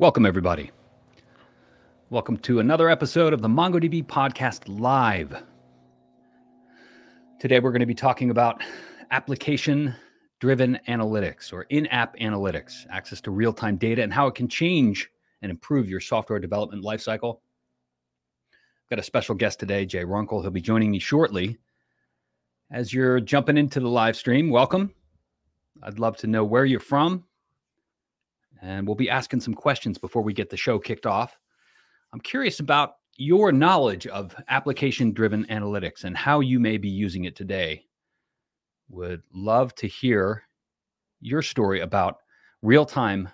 Welcome, everybody. Welcome to another episode of the MongoDB Podcast Live. Today, we're going to be talking about application driven analytics or in app analytics, access to real time data, and how it can change and improve your software development lifecycle. Got a special guest today, Jay Runkle. He'll be joining me shortly. As you're jumping into the live stream, welcome. I'd love to know where you're from, and we'll be asking some questions before we get the show kicked off. I'm curious about your knowledge of application driven analytics and how you may be using it today. Would love to hear your story about real time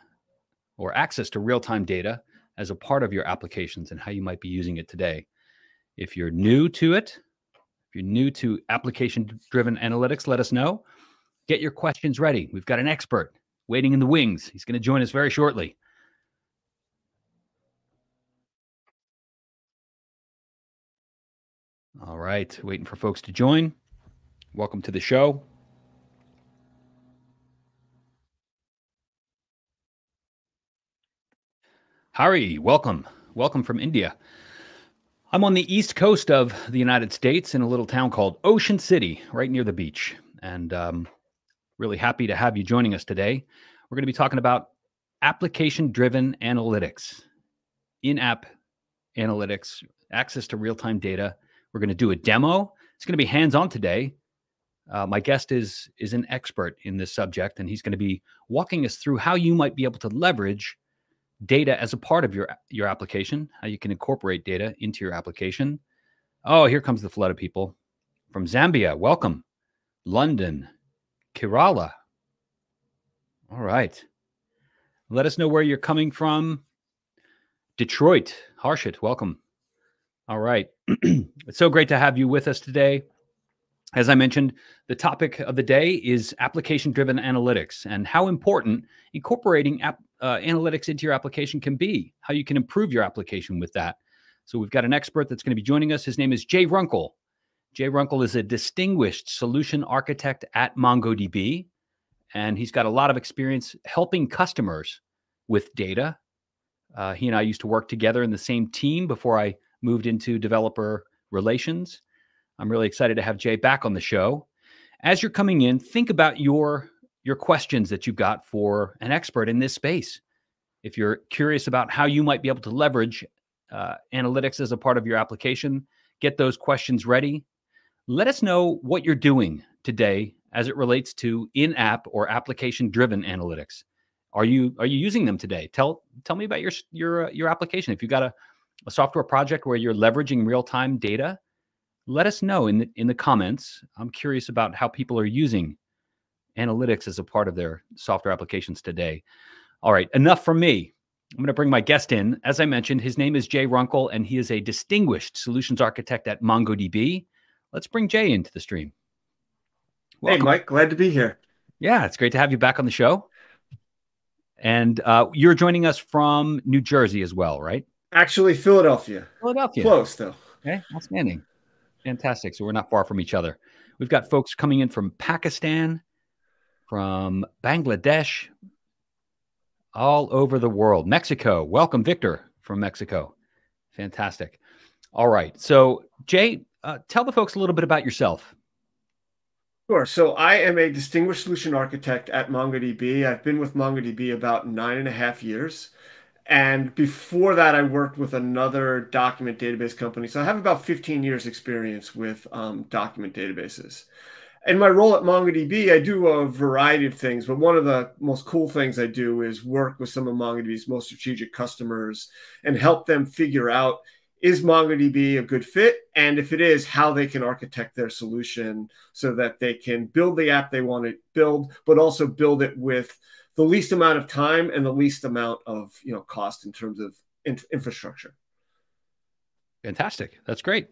or access to real time data as a part of your applications and how you might be using it today. If you're new to it, if you're new to application driven analytics, let us know. Get your questions ready. We've got an expert waiting in the wings. He's going to join us very shortly. All right, waiting for folks to join. Welcome to the show. Hari, welcome. Welcome from India. I'm on the east coast of the United States in a little town called Ocean City, right near the beach. And um, really happy to have you joining us today. We're going to be talking about application driven analytics, in app analytics, access to real time data. We're going to do a demo. It's going to be hands on today. Uh, my guest is is an expert in this subject, and he's going to be walking us through how you might be able to leverage data as a part of your your application, how you can incorporate data into your application. Oh, here comes the flood of people from Zambia. Welcome, London, Kerala, all right. Let us know where you're coming from. Detroit, Harshit, welcome. All right. it's so great to have you with us today. As I mentioned, the topic of the day is application driven analytics and how important incorporating uh, analytics into your application can be, how you can improve your application with that. So, we've got an expert that's going to be joining us. His name is Jay Runkle. Jay Runkle is a distinguished solution architect at MongoDB and he's got a lot of experience helping customers with data. Uh, he and I used to work together in the same team before I moved into developer relations. I'm really excited to have Jay back on the show. As you're coming in, think about your your questions that you've got for an expert in this space. If you're curious about how you might be able to leverage uh, analytics as a part of your application, get those questions ready. Let us know what you're doing today as it relates to in-app or application-driven analytics. Are you are you using them today? Tell tell me about your your uh, your application. If you've got a, a software project where you're leveraging real-time data, let us know in the, in the comments. I'm curious about how people are using analytics as a part of their software applications today. All right, enough from me. I'm going to bring my guest in. As I mentioned, his name is Jay Runkle, and he is a distinguished solutions architect at MongoDB. Let's bring Jay into the stream. Welcome. Hey, Mike, glad to be here. Yeah, it's great to have you back on the show. And uh, you're joining us from New Jersey as well, right? Actually, Philadelphia. Philadelphia. Close, though. Okay, outstanding. Fantastic. So we're not far from each other. We've got folks coming in from Pakistan, from Bangladesh, all over the world. Mexico. Welcome, Victor from Mexico. Fantastic. All right. So, Jay, uh, tell the folks a little bit about yourself. Sure. So I am a distinguished solution architect at MongoDB. I've been with MongoDB about nine and a half years. And before that, I worked with another document database company. So I have about 15 years experience with um, document databases. In my role at MongoDB, I do a variety of things, but one of the most cool things I do is work with some of MongoDB's most strategic customers and help them figure out is MongoDB a good fit? And if it is, how they can architect their solution so that they can build the app they want to build, but also build it with the least amount of time and the least amount of you know cost in terms of in- infrastructure. Fantastic. That's great.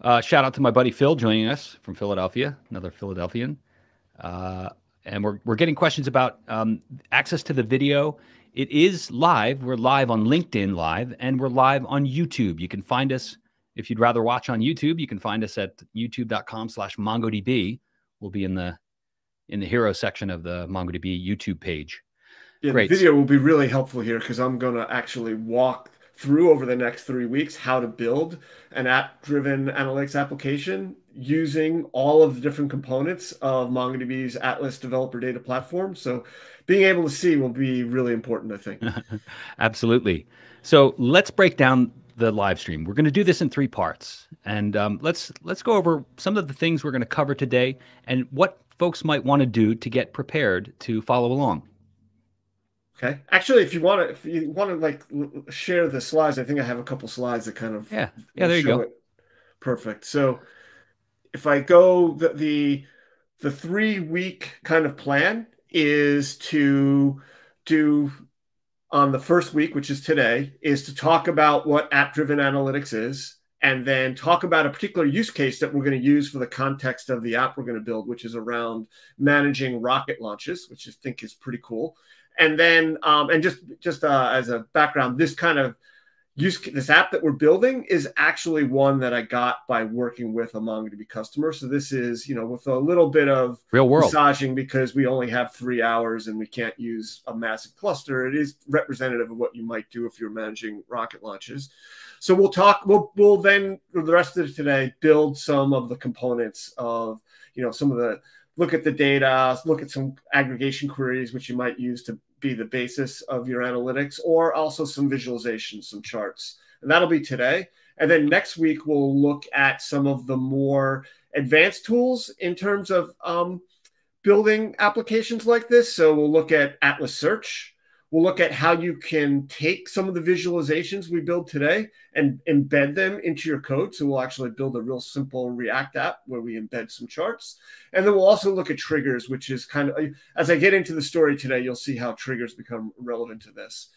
Uh, shout out to my buddy Phil joining us from Philadelphia, another Philadelphian. Uh, and we're, we're getting questions about um, access to the video it is live. We're live on LinkedIn Live and we're live on YouTube. You can find us if you'd rather watch on YouTube. You can find us at youtube.com slash MongoDB. We'll be in the in the hero section of the MongoDB YouTube page. Yeah, Great. The video will be really helpful here because I'm going to actually walk through over the next three weeks how to build an app-driven analytics application using all of the different components of MongoDB's Atlas Developer Data Platform. So being able to see will be really important, I think. Absolutely. So let's break down the live stream. We're going to do this in three parts, and um, let's let's go over some of the things we're going to cover today and what folks might want to do to get prepared to follow along. Okay. Actually, if you want to, if you want to like share the slides, I think I have a couple slides that kind of yeah yeah there you go. It. Perfect. So if I go the the, the three week kind of plan is to do on the first week, which is today, is to talk about what app driven analytics is and then talk about a particular use case that we're going to use for the context of the app we're going to build, which is around managing rocket launches, which I think is pretty cool. And then um, and just just uh, as a background, this kind of use this app that we're building is actually one that I got by working with a MongoDB customer. So this is you know with a little bit of real world massaging because we only have three hours and we can't use a massive cluster. It is representative of what you might do if you're managing rocket launches. So we'll talk. We'll we'll then for the rest of today build some of the components of you know some of the look at the data, look at some aggregation queries, which you might use to be the basis of your analytics, or also some visualizations, some charts. And that'll be today. And then next week, we'll look at some of the more advanced tools in terms of um, building applications like this. So we'll look at Atlas Search. We'll look at how you can take some of the visualizations we build today and embed them into your code. So we'll actually build a real simple React app where we embed some charts. And then we'll also look at triggers, which is kind of, as I get into the story today, you'll see how triggers become relevant to this.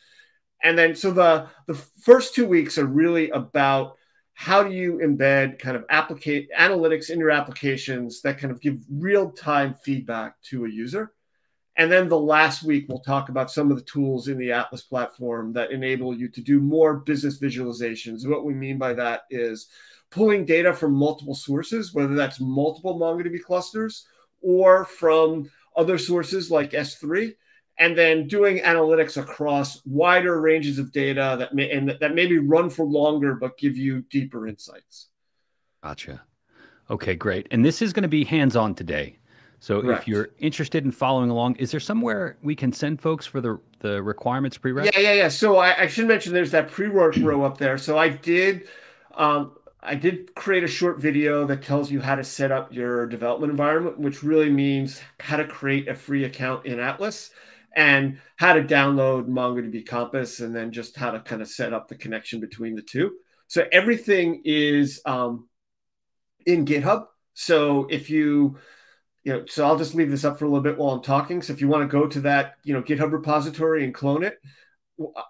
And then, so the, the first two weeks are really about how do you embed kind of applicate analytics in your applications that kind of give real time feedback to a user. And then the last week, we'll talk about some of the tools in the Atlas platform that enable you to do more business visualizations. What we mean by that is pulling data from multiple sources, whether that's multiple MongoDB clusters or from other sources like S3, and then doing analytics across wider ranges of data that may and that maybe run for longer but give you deeper insights. Gotcha. Okay, great. And this is going to be hands-on today. So Correct. if you're interested in following along, is there somewhere we can send folks for the the requirements prereq? Yeah, yeah, yeah. So I, I should mention there's that pre-work row up there. So I did um, I did create a short video that tells you how to set up your development environment, which really means how to create a free account in Atlas and how to download MongoDB Compass and then just how to kind of set up the connection between the two. So everything is um, in GitHub. So if you you know, so I'll just leave this up for a little bit while I'm talking. So if you want to go to that, you know, GitHub repository and clone it,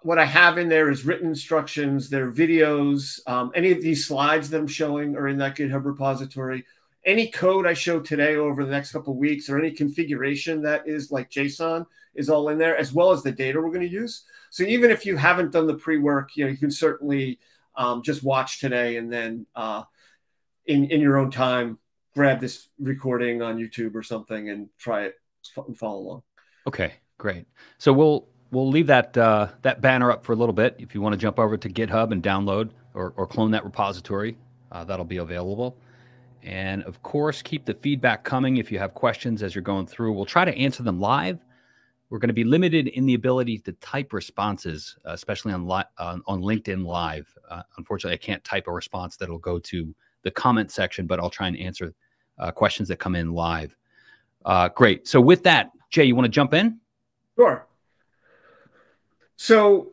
what I have in there is written instructions, there are videos, um, any of these slides that I'm showing are in that GitHub repository. Any code I show today over the next couple of weeks or any configuration that is like JSON is all in there, as well as the data we're going to use. So even if you haven't done the pre-work, you know, you can certainly um, just watch today and then uh, in, in your own time, grab this recording on YouTube or something and try it and follow along. Okay, great. So we'll we'll leave that uh, that banner up for a little bit. If you want to jump over to GitHub and download or, or clone that repository, uh, that'll be available. And of course, keep the feedback coming if you have questions as you're going through. We'll try to answer them live. We're going to be limited in the ability to type responses, especially on li- uh, on LinkedIn Live. Uh, unfortunately, I can't type a response that'll go to the comment section, but I'll try and answer uh, questions that come in live. Uh, great. So with that, Jay, you want to jump in? Sure. So,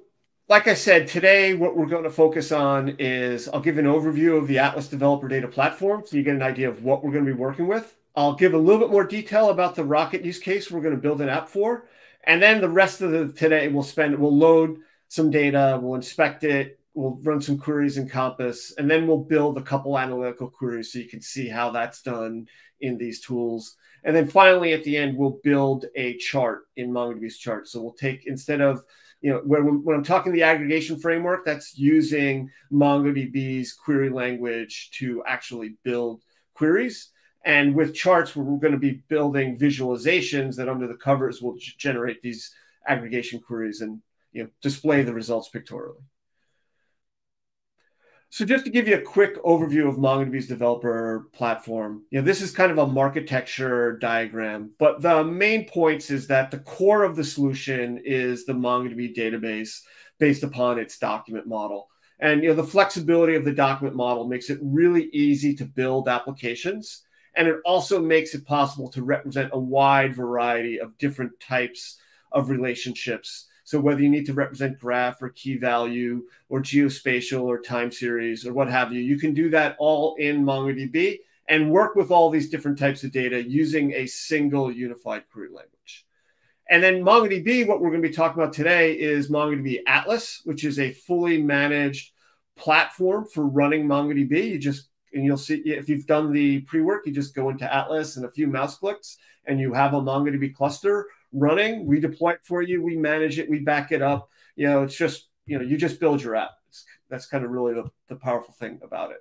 like I said, today what we're going to focus on is I'll give an overview of the Atlas Developer Data Platform so you get an idea of what we're going to be working with. I'll give a little bit more detail about the Rocket use case we're going to build an app for. And then the rest of the today we'll spend, we'll load some data, we'll inspect it, we'll run some queries in Compass, and then we'll build a couple analytical queries so you can see how that's done in these tools. And then finally, at the end, we'll build a chart in MongoDB's chart. So we'll take instead of you know when, when I'm talking the aggregation framework, that's using MongoDB's query language to actually build queries. And with charts, we're going to be building visualizations that under the covers will generate these aggregation queries and you know display the results pictorially. So just to give you a quick overview of MongoDB's developer platform, you know, this is kind of a architecture diagram, but the main points is that the core of the solution is the MongoDB database based upon its document model. And you know, the flexibility of the document model makes it really easy to build applications. And it also makes it possible to represent a wide variety of different types of relationships so whether you need to represent graph or key value or geospatial or time series or what have you, you can do that all in MongoDB and work with all these different types of data using a single unified query language. And then MongoDB, what we're going to be talking about today is MongoDB Atlas, which is a fully managed platform for running MongoDB. You just and you'll see if you've done the pre-work, you just go into Atlas and a few mouse clicks, and you have a MongoDB cluster running. We deploy it for you. We manage it. We back it up. You know, it's just, you know, you just build your app. It's, that's kind of really the, the powerful thing about it.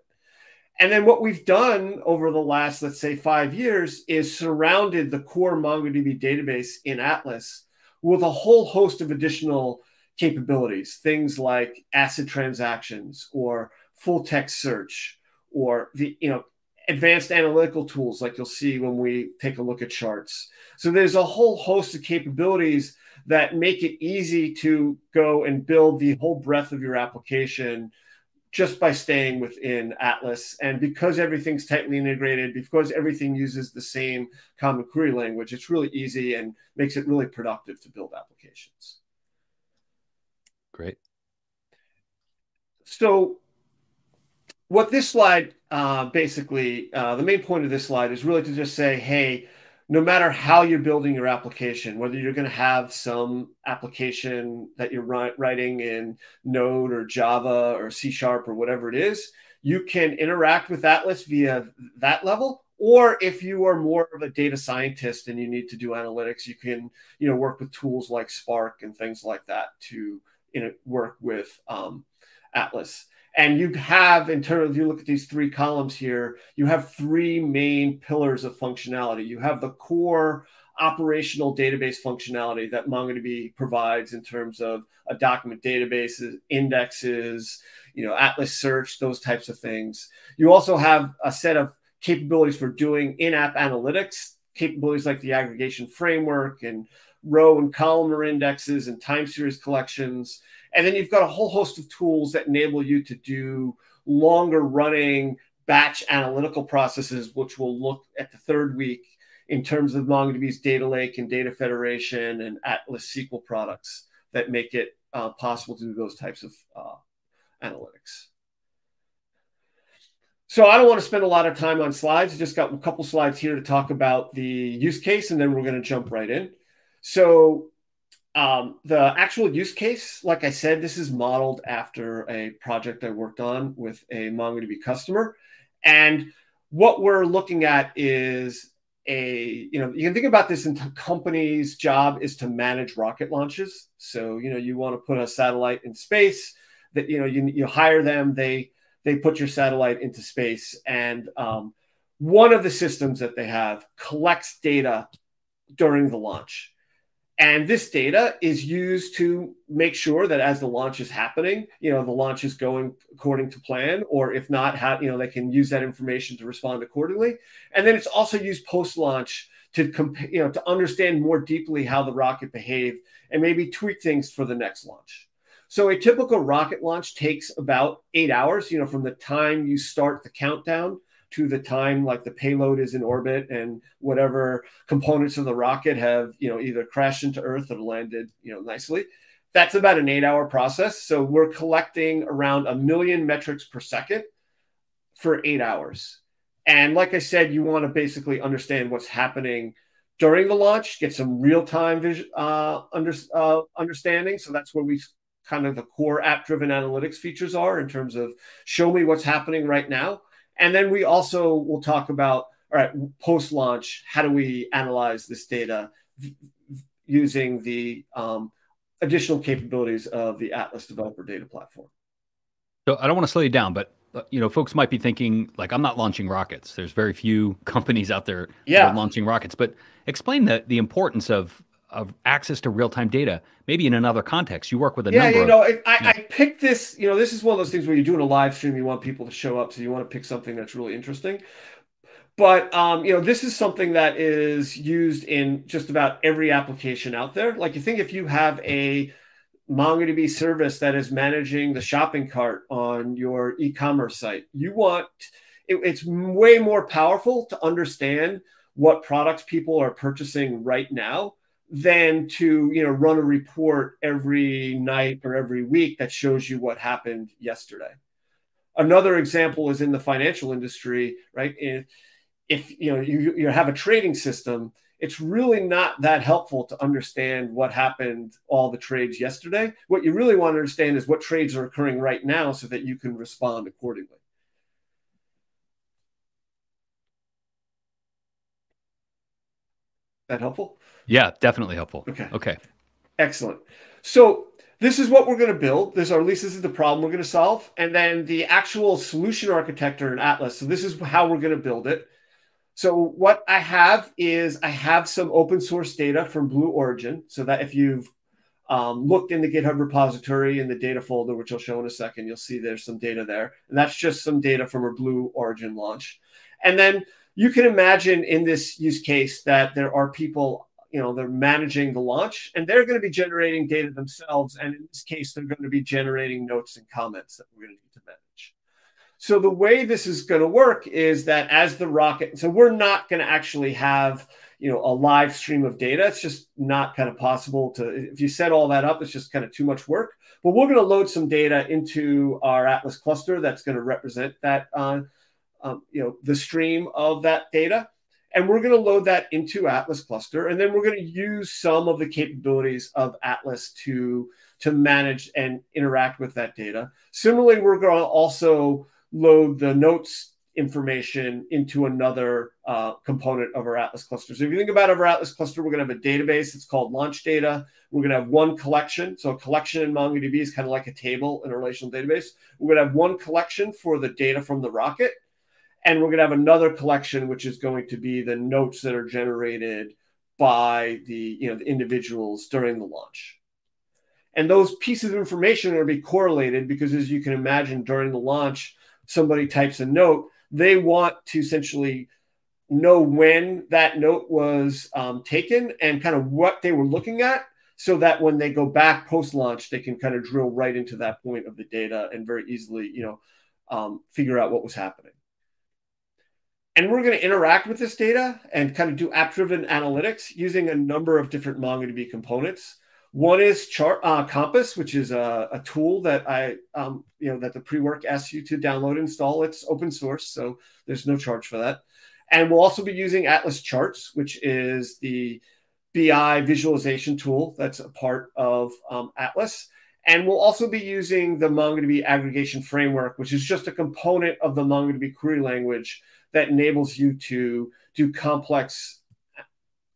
And then what we've done over the last, let's say, five years is surrounded the core MongoDB database in Atlas with a whole host of additional capabilities, things like ACID transactions or full text search or the, you know, advanced analytical tools like you'll see when we take a look at charts. So there's a whole host of capabilities that make it easy to go and build the whole breadth of your application just by staying within Atlas. And because everything's tightly integrated, because everything uses the same common query language, it's really easy and makes it really productive to build applications. Great. So what this slide uh, basically, uh, the main point of this slide is really to just say, hey, no matter how you're building your application, whether you're going to have some application that you're writing in Node or Java or C Sharp or whatever it is, you can interact with Atlas via that level. Or if you are more of a data scientist and you need to do analytics, you can you know work with tools like Spark and things like that to you know work with um, Atlas. And you have, in terms of you look at these three columns here, you have three main pillars of functionality. You have the core operational database functionality that MongoDB provides in terms of a document databases, indexes, you know, Atlas search, those types of things. You also have a set of capabilities for doing in-app analytics, capabilities like the aggregation framework and row and columnar indexes and time series collections and then you've got a whole host of tools that enable you to do longer running batch analytical processes, which we'll look at the third week in terms of MongoDB's data lake and data federation and Atlas SQL products that make it uh, possible to do those types of uh, analytics. So I don't want to spend a lot of time on slides. I just got a couple slides here to talk about the use case, and then we're going to jump right in. So um, the actual use case, like I said, this is modeled after a project I worked on with a MongoDB customer. And what we're looking at is a, you know, you can think about this in company's job is to manage rocket launches. So, you know, you want to put a satellite in space that, you know, you, you hire them, they, they put your satellite into space. And um, one of the systems that they have collects data during the launch. And this data is used to make sure that as the launch is happening, you know, the launch is going according to plan, or if not, how, you know, they can use that information to respond accordingly. And then it's also used post-launch to comp- you know, to understand more deeply how the rocket behaved and maybe tweak things for the next launch. So a typical rocket launch takes about eight hours, you know, from the time you start the countdown to the time like the payload is in orbit and whatever components of the rocket have you know either crashed into earth or landed you know nicely. That's about an eight hour process. So we're collecting around a million metrics per second for eight hours. And like i said you want to basically understand what's happening during the launch get some real-time vision uh, under, uh, understanding. So that's where we kind of the core app driven analytics features are in terms of show me what's happening right now and then we also will talk about all right, post launch, how do we analyze this data using the um, additional capabilities of the Atlas Developer Data Platform? So I don't want to slow you down, but uh, you know, folks might be thinking like, I'm not launching rockets. There's very few companies out there yeah. launching rockets. But explain the the importance of of access to real time data, maybe in another context. You work with a yeah, number. you know, of, I, yeah. I picked this. You know, this is one of those things where you're doing a live stream, you want people to show up, so you want to pick something that's really interesting. But um, you know, this is something that is used in just about every application out there. Like you think if you have a MongoDB service that is managing the shopping cart on your e-commerce site, you want it, it's way more powerful to understand what products people are purchasing right now than to you know run a report every night or every week that shows you what happened yesterday. Another example is in the financial industry right? If, if you know you, you have a trading system it's really not that helpful to understand what happened all the trades yesterday. What you really want to understand is what trades are occurring right now so that you can respond accordingly. That helpful yeah, definitely helpful. Okay. Okay. Excellent. So this is what we're going to build. This, or at least this is the problem we're going to solve. And then the actual solution architecture in Atlas. So this is how we're going to build it. So what I have is I have some open source data from Blue Origin, so that if you've um, looked in the GitHub repository in the data folder, which I'll show in a second, you'll see there's some data there, and that's just some data from a Blue Origin launch. And then you can imagine in this use case that there are people you know they're managing the launch and they're going to be generating data themselves and in this case they're going to be generating notes and comments that we're going to need to manage. So the way this is going to work is that as the rocket so we're not going to actually have you know a live stream of data. It's just not kind of possible to if you set all that up it's just kind of too much work. But we're going to load some data into our atlas cluster that's going to represent that uh, um, you know the stream of that data and we're going to load that into Atlas cluster, and then we're going to use some of the capabilities of Atlas to to manage and interact with that data. Similarly, we're going to also load the notes information into another uh, component of our Atlas cluster. So if you think about our Atlas cluster, we're going to have a database. It's called launch data. We're going to have one collection. So a collection in MongoDB is kind of like a table in a relational database. We're going to have one collection for the data from the rocket. And we're going to have another collection, which is going to be the notes that are generated by the, you know, the individuals during the launch. And those pieces of information are going to be correlated because, as you can imagine, during the launch, somebody types a note. They want to essentially know when that note was um, taken and kind of what they were looking at so that when they go back post launch, they can kind of drill right into that point of the data and very easily, you know, um, figure out what was happening. And we're going to interact with this data and kind of do app-driven analytics using a number of different MongoDB components. One is chart uh, Compass, which is a, a tool that I, um, you know, that the pre-work asks you to download and install. It's open source, so there's no charge for that. And we'll also be using Atlas Charts, which is the BI visualization tool that's a part of um, Atlas. And we'll also be using the MongoDB aggregation framework, which is just a component of the MongoDB query language that enables you to do complex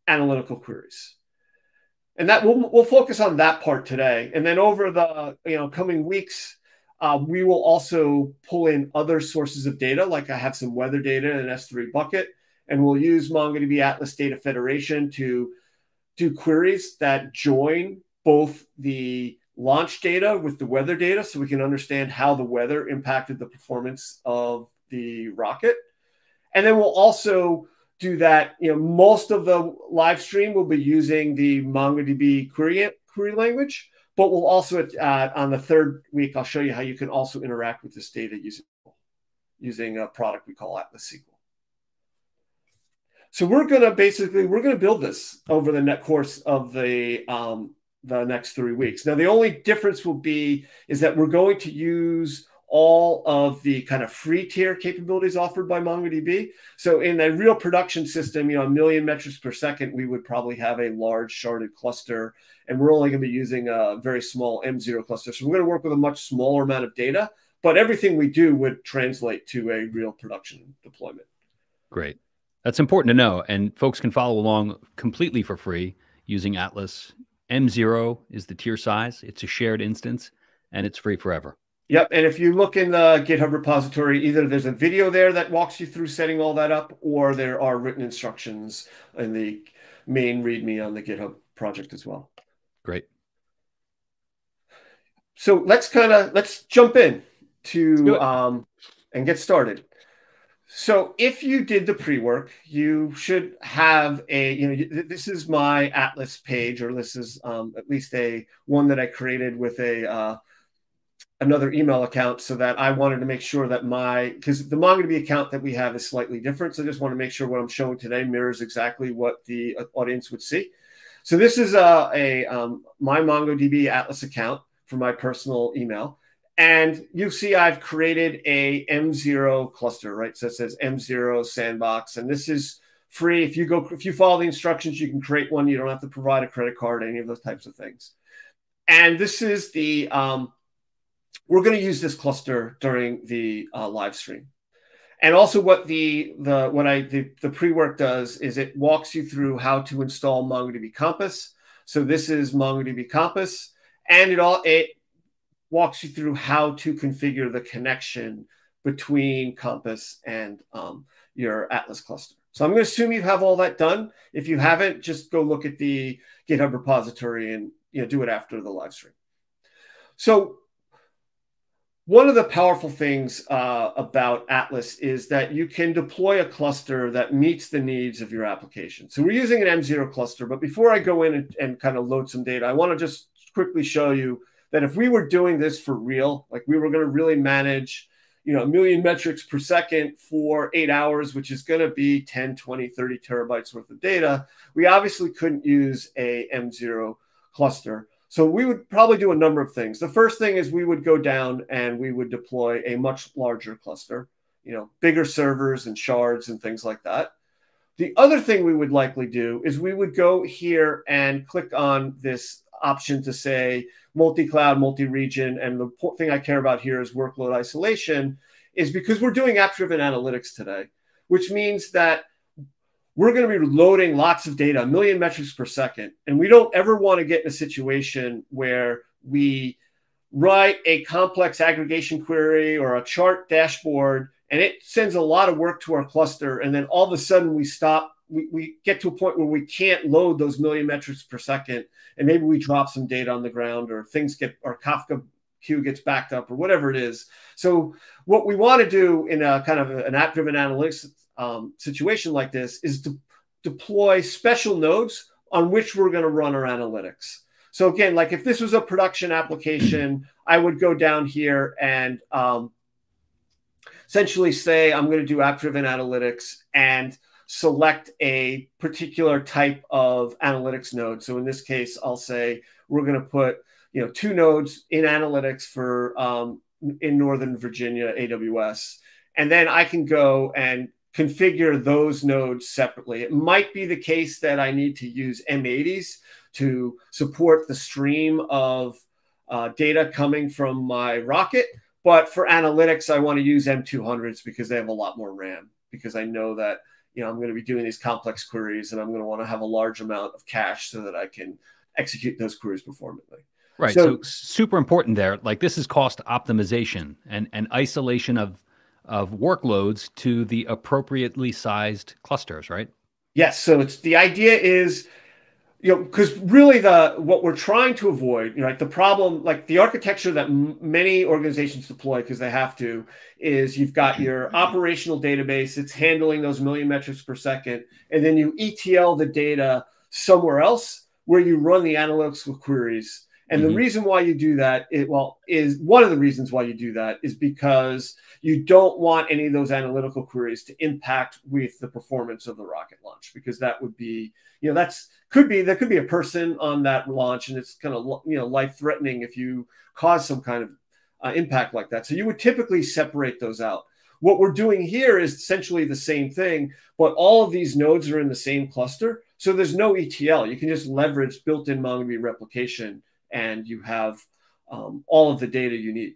analytical queries. And that we'll, we'll focus on that part today. And then over the you know coming weeks, uh, we will also pull in other sources of data, like I have some weather data in an S3 bucket, and we'll use MongoDB Atlas Data Federation to do queries that join both the launch data with the weather data so we can understand how the weather impacted the performance of the rocket. And then we'll also do that. You know, most of the live stream will be using the MongoDB query, query language, but we'll also, uh, on the third week, I'll show you how you can also interact with this data using, using a product we call Atlas SQL. So we're going to basically, we're going to build this over the net course of the, um, the next three weeks. Now, the only difference will be is that we're going to use all of the kind of free tier capabilities offered by MongoDB. So in a real production system, you know, a million metrics per second, we would probably have a large sharded cluster, and we're only going to be using a very small M0 cluster. So we're going to work with a much smaller amount of data, but everything we do would translate to a real production deployment. Great. That's important to know. And folks can follow along completely for free using Atlas. M0 is the tier size, it's a shared instance, and it's free forever. Yep. And if you look in the GitHub repository, either there's a video there that walks you through setting all that up, or there are written instructions in the main README on the GitHub project as well. Great. So let's kind of let's jump in to um, and get started. So if you did the pre-work, you should have a, you know, this is my Atlas page, or this is um, at least a one that I created with a uh, another email account so that I wanted to make sure that my, because the MongoDB account that we have is slightly different. So I just want to make sure what I'm showing today mirrors exactly what the uh, audience would see. So this is a, a um, my MongoDB Atlas account for my personal email. And you see I've created a M0 cluster, right? So it says M0 sandbox. And this is free. If you go, if you follow the instructions, you can create one. You don't have to provide a credit card, any of those types of things. And this is the, um, we're going to use this cluster during the uh, live stream. And also what the, the, what I, the, the pre-work does is it walks you through how to install MongoDB Compass. So this is MongoDB Compass and it all, it walks you through how to configure the connection between Compass and um, your Atlas cluster. So I'm going to assume you have all that done. If you haven't, just go look at the GitHub repository and you know do it after the live stream. So one of the powerful things uh, about Atlas is that you can deploy a cluster that meets the needs of your application. So we're using an M0 cluster, but before I go in and, and kind of load some data, I want to just quickly show you that if we were doing this for real, like we were going to really manage, you know, a million metrics per second for eight hours, which is going to be 10, 20, 30 terabytes worth of data, we obviously couldn't use a M0 cluster. So we would probably do a number of things. The first thing is we would go down and we would deploy a much larger cluster, you know, bigger servers and shards and things like that. The other thing we would likely do is we would go here and click on this option to say multi-cloud, multi-region. And the thing I care about here is workload isolation is because we're doing app-driven analytics today, which means that we're going to be loading lots of data, a million metrics per second. And we don't ever want to get in a situation where we write a complex aggregation query or a chart dashboard and it sends a lot of work to our cluster. And then all of a sudden we stop we, we get to a point where we can't load those million metrics per second and maybe we drop some data on the ground or things get or kafka queue gets backed up or whatever it is so what we want to do in a kind of an app driven analytics um, situation like this is to deploy special nodes on which we're going to run our analytics so again like if this was a production application i would go down here and um, essentially say i'm going to do app driven analytics and select a particular type of analytics node. So in this case, I'll say we're going to put you know two nodes in analytics for um, in Northern Virginia AWS, and then I can go and configure those nodes separately. It might be the case that I need to use M80s to support the stream of uh, data coming from my Rocket. But for analytics, I want to use M200s because they have a lot more RAM because I know that you know, I'm going to be doing these complex queries and I'm going to want to have a large amount of cache so that I can execute those queries performantly. Right. So, so super important there. Like this is cost optimization and, and isolation of of workloads to the appropriately sized clusters, right? Yes. So it's the idea is you know, because really the what we're trying to avoid, you know, like the problem, like the architecture that many organizations deploy because they have to, is you've got your operational database, it's handling those million metrics per second, and then you ETL the data somewhere else where you run the analytical queries. And mm-hmm. the reason why you do that, it, well, is one of the reasons why you do that is because you don't want any of those analytical queries to impact with the performance of the rocket launch because that would be, you know, that's could be there could be a person on that launch and it's kind of you know life threatening if you cause some kind of uh, impact like that. So you would typically separate those out. What we're doing here is essentially the same thing but all of these nodes are in the same cluster. So there's no etl you can just leverage built-in mongodb replication and you have um, all of the data you need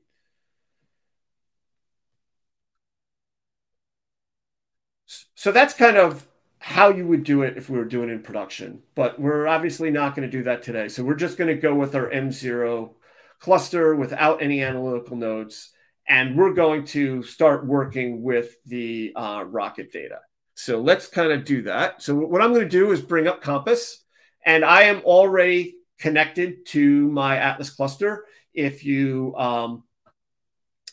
so that's kind of how you would do it if we were doing in production. But we're obviously not going to do that today. So we're just going to go with our M0 cluster without any analytical nodes. And we're going to start working with the uh, rocket data. So let's kind of do that. So what I'm going to do is bring up Compass And I am already connected to my Atlas cluster. If you, um,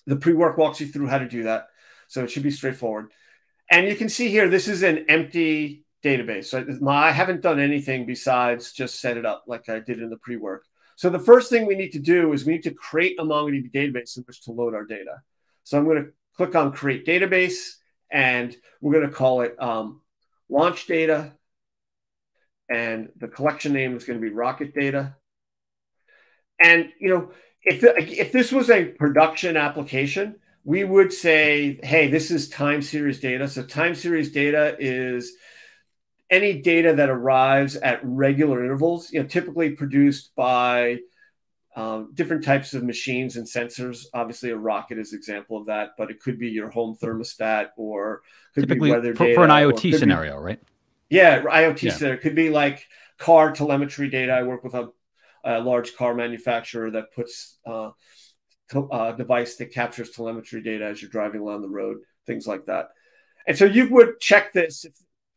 the pre-work walks you through how to do that. So it should be straightforward. And you can see here, this is an empty database. So I haven't done anything besides just set it up like I did in the pre-work. So the first thing we need to do is we need to create a MongoDB database in which to load our data. So I'm going to click on create database and we're going to call it um, launch data. And the collection name is going to be rocket data. And, you know, if, the, if this was a production application, we would say, hey, this is time series data. So time series data is any data that arrives at regular intervals, you know, typically produced by um, different types of machines and sensors. Obviously, a rocket is an example of that, but it could be your home thermostat or could typically be weather for, data. For an IoT scenario, be, right? Yeah, IoT yeah. It could be like car telemetry data. I work with a, a large car manufacturer that puts uh, a device that captures telemetry data as you're driving along the road, things like that. And so you would check this,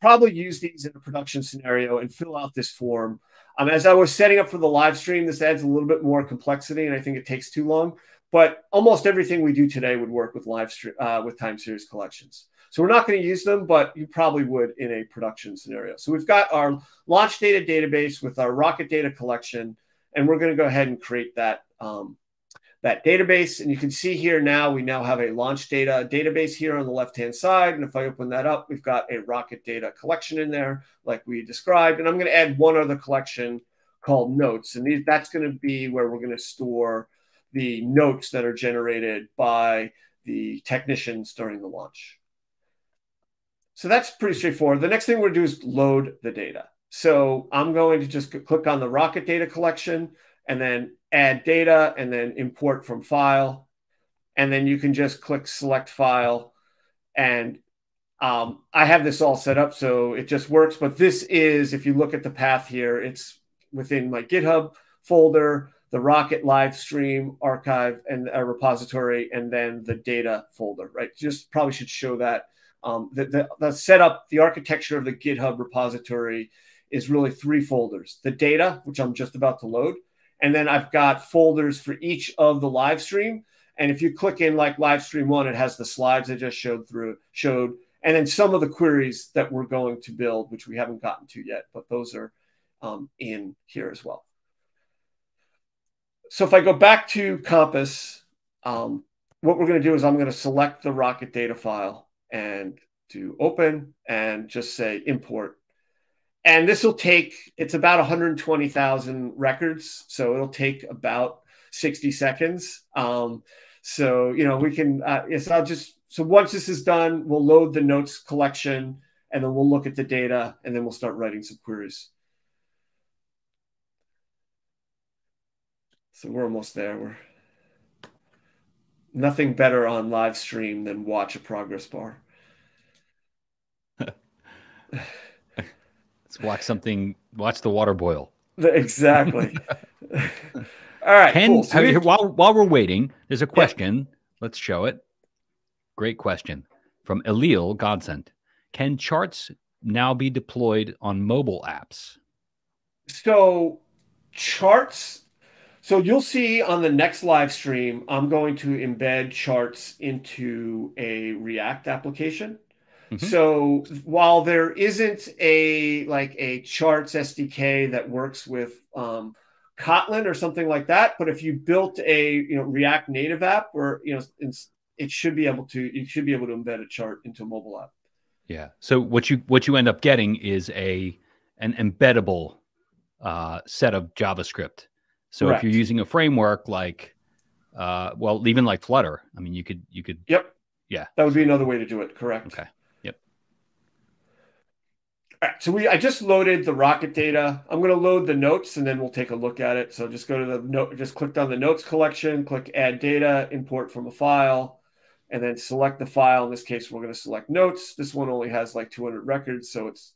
probably use these in a production scenario and fill out this form. Um, as I was setting up for the live stream, this adds a little bit more complexity, and I think it takes too long. But almost everything we do today would work with live stream uh, with time series collections. So we're not going to use them, but you probably would in a production scenario. So we've got our launch data database with our rocket data collection, and we're going to go ahead and create that um, that database. And you can see here now, we now have a launch data database here on the left-hand side. And if I open that up, we've got a rocket data collection in there, like we described. And I'm going to add one other collection called notes. And these, that's going to be where we're going to store the notes that are generated by the technicians during the launch. So that's pretty straightforward. The next thing we're going to do is load the data. So I'm going to just click on the rocket data collection and then add data and then import from file. And then you can just click select file. And um, I have this all set up so it just works. But this is, if you look at the path here, it's within my GitHub folder, the Rocket live stream archive and a repository, and then the data folder, right? Just probably should show that. Um, the, the, the setup, the architecture of the GitHub repository is really three folders the data, which I'm just about to load, and then I've got folders for each of the live stream. And if you click in like live stream one, it has the slides I just showed through, showed, and then some of the queries that we're going to build, which we haven't gotten to yet, but those are um, in here as well. So if I go back to Compass, um, what we're going to do is I'm going to select the Rocket data file and to open and just say import and this will take it's about 120,000 records, so it'll take about 60 seconds. Um, so you know we can. Uh, yes, I'll just so once this is done, we'll load the notes collection, and then we'll look at the data, and then we'll start writing some queries. So we're almost there. We're nothing better on live stream than watch a progress bar. Let's watch something. Watch the water boil. Exactly. All right. Can, cool. so while while we're waiting, there's a question. Yeah. Let's show it. Great question from Elil Godsent. Can charts now be deployed on mobile apps? So charts. So you'll see on the next live stream, I'm going to embed charts into a React application. Mm-hmm. So while there isn't a like a charts SDK that works with um, Kotlin or something like that, but if you built a you know React Native app, or you know it should be able to you should be able to embed a chart into a mobile app. Yeah. So what you what you end up getting is a an embeddable uh, set of JavaScript. So Correct. if you're using a framework like, uh, well, even like Flutter, I mean, you could you could. Yep. Yeah. That would be another way to do it. Correct. Okay. Yep. All right, so we I just loaded the rocket data. I'm going to load the notes and then we'll take a look at it. So just go to the note, just click on the notes collection, click add data, import from a file, and then select the file. In this case, we're going to select notes. This one only has like 200 records, so it's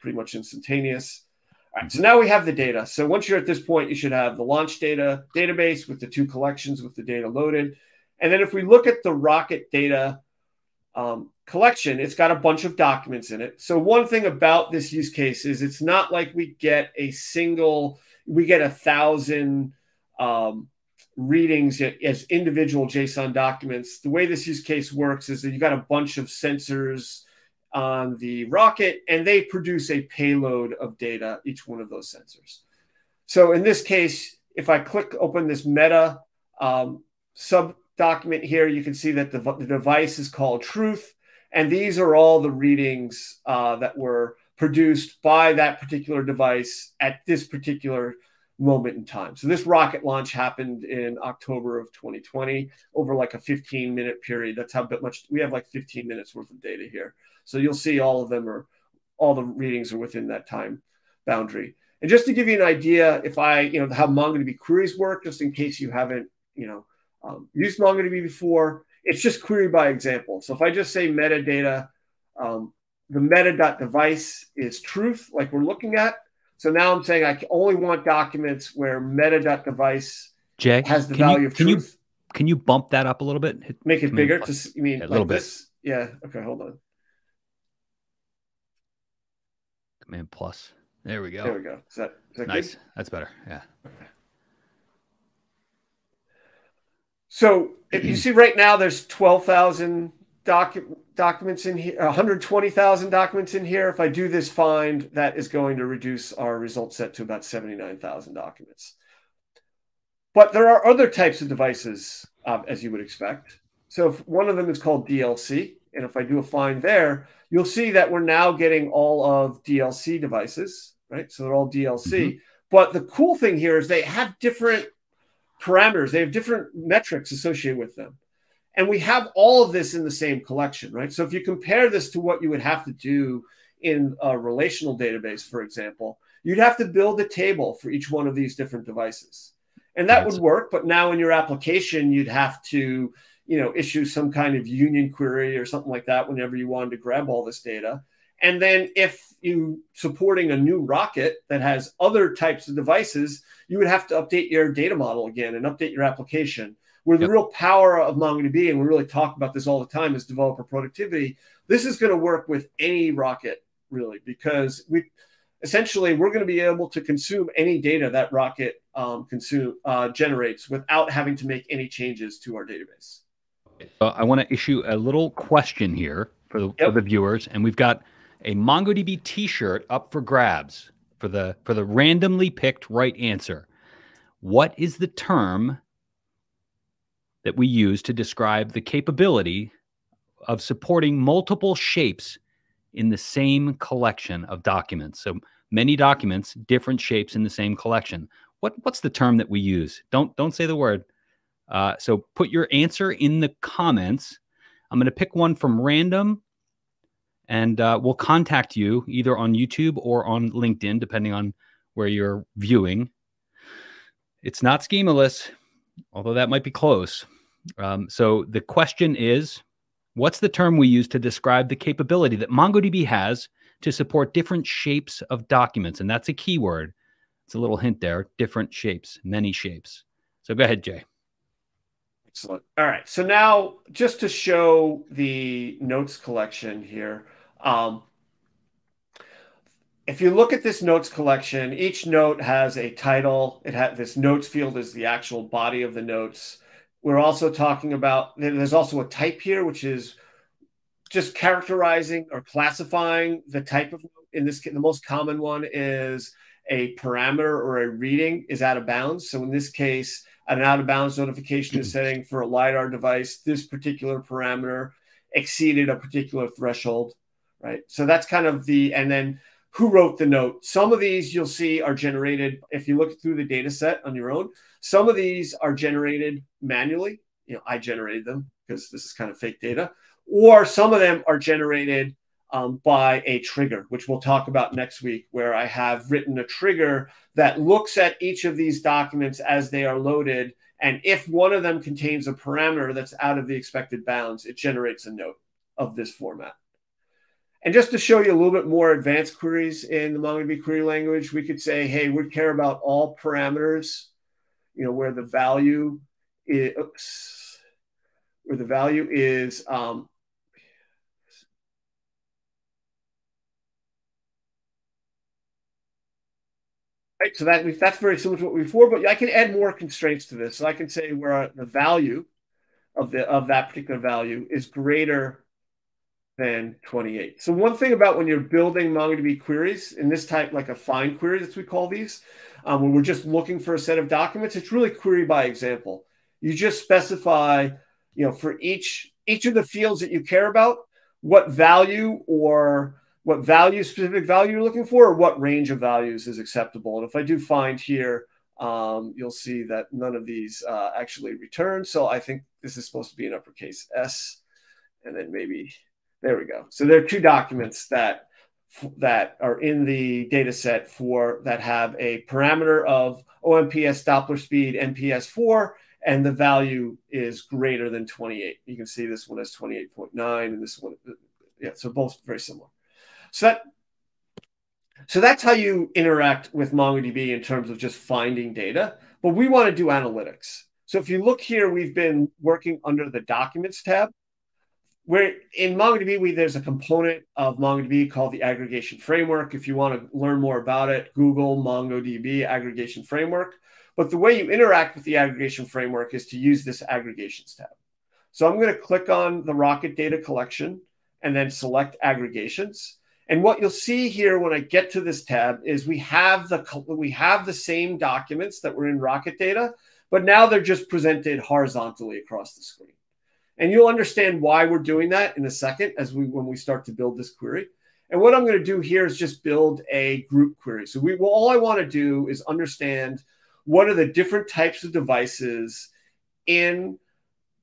pretty much instantaneous. All right, so now we have the data. So once you're at this point, you should have the launch data database with the two collections with the data loaded. And then if we look at the rocket data um, collection, it's got a bunch of documents in it. So one thing about this use case is it's not like we get a single, we get a thousand um, readings as individual JSON documents. The way this use case works is that you've got a bunch of sensors on the rocket and they produce a payload of data, each one of those sensors. So in this case, if I click open this meta um, sub document here, you can see that the, the, device is called truth. And these are all the readings uh, that were produced by that particular device at this particular moment in time. So this rocket launch happened in October of 2020 over like a 15 minute period. That's how much we have like 15 minutes worth of data here. So you'll see all of them are all the readings are within that time boundary. And just to give you an idea, if I, you know, how MongoDB queries work, just in case you haven't, you know, um, used MongoDB before, it's just query by example. So if I just say metadata, um, the meta.device is truth, like we're looking at. So now I'm saying I only want documents where meta.device Jay, has the value you, of truth. You, can you bump that up a little bit? Hit Make it bigger? Just, you mean a like little this? bit? Yeah. Okay, hold on. Command plus. There we go. There we go. Is that, is that nice? Good? That's better. Yeah. Okay. So if you see right now, there's 12,000 docu- documents in here, 120,000 documents in here. If I do this find, that is going to reduce our result set to about 79,000 documents. But there are other types of devices, um, as you would expect. So if one of them is called DLC. And if I do a find there, you'll see that we're now getting all of DLC devices, right? So they're all DLC. Mm-hmm. But the cool thing here is they have different parameters, they have different metrics associated with them. And we have all of this in the same collection, right? So if you compare this to what you would have to do in a relational database, for example, you'd have to build a table for each one of these different devices. And that would work, but now in your application, you'd have to, you know, issue some kind of union query or something like that whenever you wanted to grab all this data. And then if you supporting a new rocket that has other types of devices, you would have to update your data model again and update your application. Where the yep. real power of MongoDB, and we really talk about this all the time, is developer productivity. This is going to work with any rocket, really, because we essentially we're going to be able to consume any data that rocket um, consume uh, generates without having to make any changes to our database. Uh, I want to issue a little question here for the, yep. for the viewers, and we've got a MongoDB T-shirt up for grabs for the for the randomly picked right answer. What is the term that we use to describe the capability of supporting multiple shapes in the same collection of documents? So many documents, different shapes in the same collection. What what's the term that we use? Don't don't say the word. Uh, so put your answer in the comments. I'm going to pick one from random and uh, we'll contact you either on YouTube or on LinkedIn, depending on where you're viewing. It's not schemaless, although that might be close. Um, so the question is what's the term we use to describe the capability that MongoDB has to support different shapes of documents? And that's a keyword. It's a little hint there different shapes, many shapes. So go ahead, Jay. Excellent. All right. So now, just to show the notes collection here, um, if you look at this notes collection, each note has a title. It had this notes field is the actual body of the notes. We're also talking about there's also a type here, which is just characterizing or classifying the type of in this the most common one is a parameter or a reading is out of bounds. So in this case, an out of bounds notification is setting for a LiDAR device, this particular parameter exceeded a particular threshold, right? So that's kind of the, and then who wrote the note. Some of these you'll see are generated, if you look through the data set on your own, some of these are generated manually. You know, I generated them because this is kind of fake data, or some of them are generated um, by a trigger, which we'll talk about next week, where I have written a trigger that looks at each of these documents as they are loaded. And if one of them contains a parameter that's out of the expected bounds, it generates a note of this format. And just to show you a little bit more advanced queries in the MongoDB query language, we could say, hey, we care about all parameters, you know, where the value is, where the value is um, Right, so that that's very similar to what we before, but I can add more constraints to this. So I can say where the value of the of that particular value is greater than 28. So one thing about when you're building MongoDB queries in this type, like a find query, as we call these, um, when we're just looking for a set of documents, it's really query by example. You just specify, you know, for each each of the fields that you care about, what value or what value specific value you're looking for, or what range of values is acceptable. And if I do find here, um, you'll see that none of these uh, actually return. So I think this is supposed to be an uppercase S, and then maybe there we go. So there are two documents that that are in the data set for that have a parameter of OMPS Doppler speed NPS 4 and the value is greater than 28. You can see this one is 28.9 and this one yeah, so both very similar. So that so that's how you interact with MongoDB in terms of just finding data. But we want to do analytics. So if you look here, we've been working under the Documents tab. Where in MongoDB, we, there's a component of MongoDB called the Aggregation Framework. If you want to learn more about it, Google MongoDB Aggregation Framework. But the way you interact with the Aggregation Framework is to use this Aggregations tab. So I'm going to click on the Rocket Data Collection and then select Aggregations. And what you'll see here when I get to this tab is we have the we have the same documents that were in Rocket Data, but now they're just presented horizontally across the screen. And you'll understand why we're doing that in a second as we when we start to build this query. And what I'm going to do here is just build a group query. So we well, all I want to do is understand what are the different types of devices in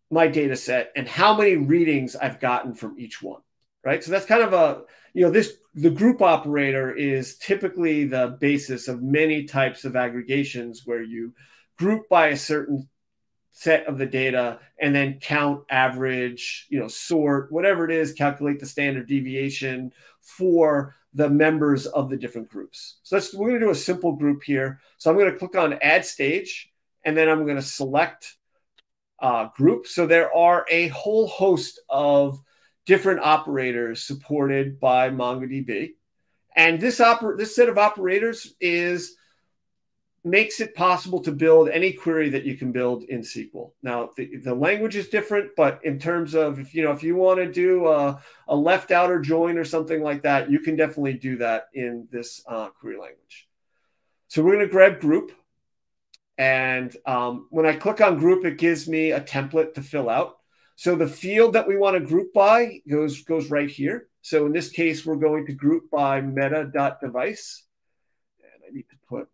my data set and how many readings I've gotten from each one. Right. So that's kind of a you know this the group operator is typically the basis of many types of aggregations where you group by a certain set of the data and then count average you know sort whatever it is calculate the standard deviation for the members of the different groups. So let's we're going to do a simple group here. So i'm going to click on add stage and then i'm going to select uh, group. So there are a whole host of different operators supported by MongoDB. And this oper- this set of operators is makes it possible to build any query that you can build in SQL. Now the, the language is different, but in terms of if you know if you want to do a, a left outer join or something like that, you can definitely do that in this uh, query language. So we're going to grab group. And um, when I click on group, it gives me a template to fill out. So the field that we want to group by goes, goes right here. So in this case, we're going to group by meta.device. And I need to put,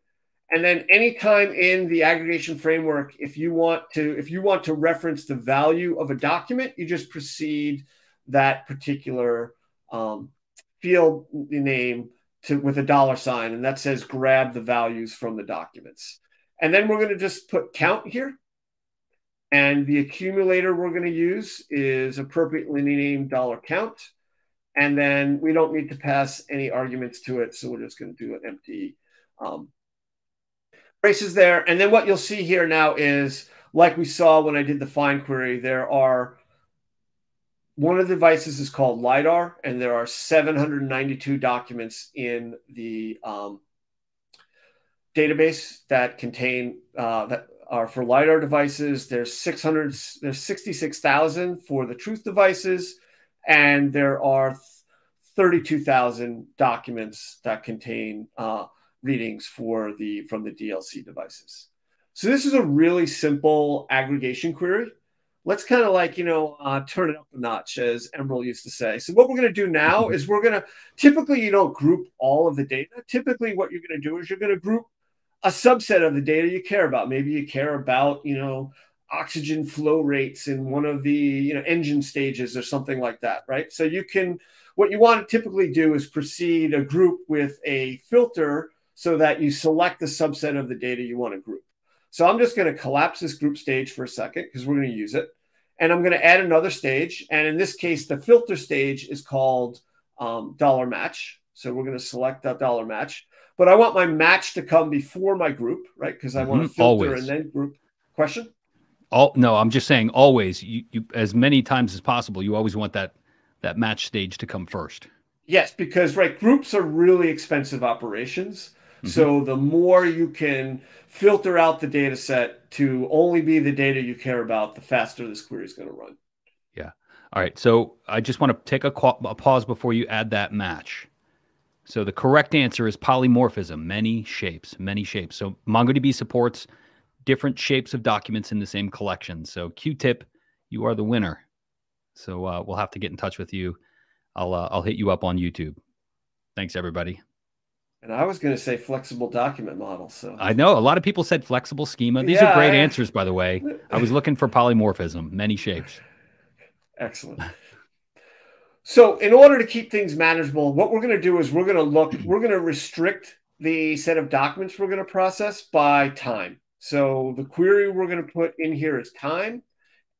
and then anytime in the aggregation framework, if you want to, if you want to reference the value of a document, you just proceed that particular um, field name to with a dollar sign, and that says grab the values from the documents. And then we're going to just put count here. And the accumulator we're going to use is appropriately named dollar count. And then we don't need to pass any arguments to it. So we're just going to do an empty um, braces there. And then what you'll see here now is like we saw when I did the find query, there are one of the devices is called LiDAR, and there are 792 documents in the um, database that contain uh, that are for lidar devices. There's 600, there's 66,000 for the truth devices, and there are 32,000 documents that contain uh, readings for the from the DLC devices. So this is a really simple aggregation query. Let's kind of like you know uh, turn it up a notch, as Emeril used to say. So what we're going to do now is we're going to typically you don't group all of the data. Typically, what you're going to do is you're going to group a subset of the data you care about. Maybe you care about, you know, oxygen flow rates in one of the, you know, engine stages or something like that, right? So you can, what you want to typically do is proceed a group with a filter so that you select the subset of the data you want to group. So I'm just going to collapse this group stage for a second because we're going to use it. And I'm going to add another stage. And in this case, the filter stage is called um, dollar match. So we're going to select that dollar match but I want my match to come before my group, right? Because I mm-hmm. want to filter always. and then group. Question? All no, I'm just saying always. You, you as many times as possible. You always want that that match stage to come first. Yes, because right, groups are really expensive operations. Mm-hmm. So the more you can filter out the data set to only be the data you care about, the faster this query is going to run. Yeah. All right. So I just want to take a, a pause before you add that match. So the correct answer is polymorphism, many shapes, many shapes. So MongoDB supports different shapes of documents in the same collection. So Q-tip, you are the winner. So uh, we'll have to get in touch with you. I'll uh, I'll hit you up on YouTube. Thanks, everybody. And I was going to say flexible document model. So I know a lot of people said flexible schema. These yeah, are great I... answers, by the way. I was looking for polymorphism, many shapes. Excellent. So, in order to keep things manageable, what we're going to do is we're going to look, we're going to restrict the set of documents we're going to process by time. So, the query we're going to put in here is time,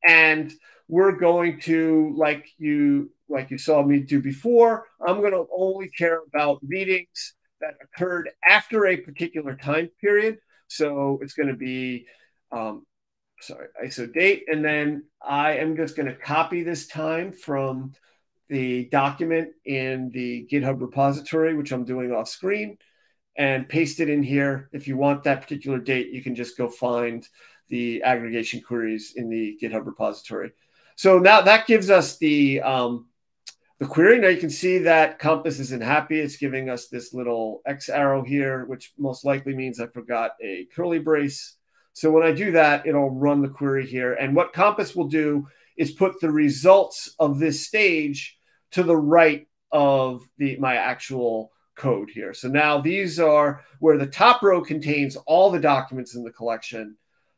and we're going to, like you, like you saw me do before, I'm going to only care about meetings that occurred after a particular time period. So, it's going to be um, sorry, ISO date, and then I am just going to copy this time from the document in the GitHub repository, which I'm doing off screen, and paste it in here. If you want that particular date, you can just go find the aggregation queries in the GitHub repository. So now that gives us the um, the query. Now you can see that Compass isn't happy. It's giving us this little X arrow here, which most likely means I forgot a curly brace. So when I do that, it'll run the query here. And what Compass will do is put the results of this stage to the right of the my actual code here. So now these are where the top row contains all the documents in the collection.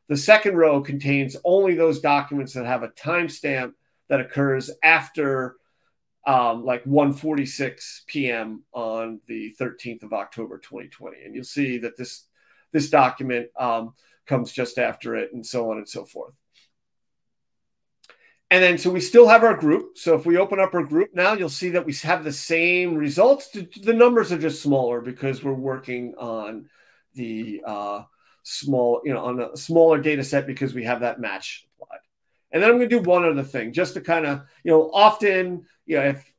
The second row contains only those documents that have a timestamp that occurs after um, like 1:46 p.m. on the 13th of October 2020, and you'll see that this this document um, comes just after it, and so on and so forth. And then, so we still have our group. So if we open up our group now, you'll see that we have the same results. The numbers are just smaller because we're working on the uh, small, you know, on a smaller data set because we have that match applied. And then I'm going to do one other thing just to kind of, you know, often, you know, if,